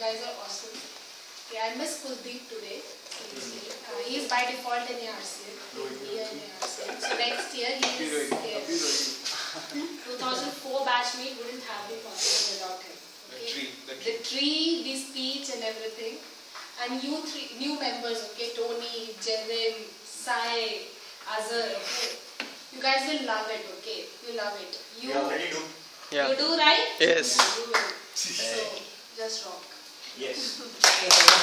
guys are awesome. Okay, I miss Kuldeep today. seriously. Uh, he is by default in ARCM. Here in ARCM. So next year he is here. 2004 batchmate wouldn't have been possible without him. The Okay? tree, the the tree, the speech and everything. And you three new members, okay, Tony, Jevin, Sai, Azhar, okay. You guys will love it, okay? You love it. You, We already do. Yeah. you do right? Yes. You do. So just rock. Yes.